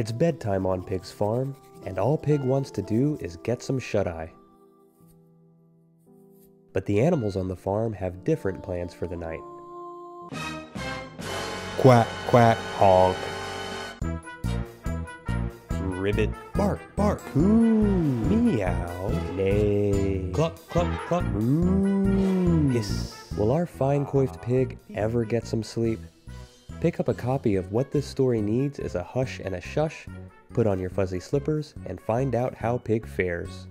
It's bedtime on Pig's farm, and all Pig wants to do is get some shut-eye. But the animals on the farm have different plans for the night. Quack, quack, honk. Ribbit, Bark, bark. coo, meow, neigh, Cluck, cluck, cluck. moo, Hiss. Will our fine coiffed pig ever get some sleep? Pick up a copy of What This Story Needs is a Hush and a Shush, put on your fuzzy slippers, and find out how Pig fares.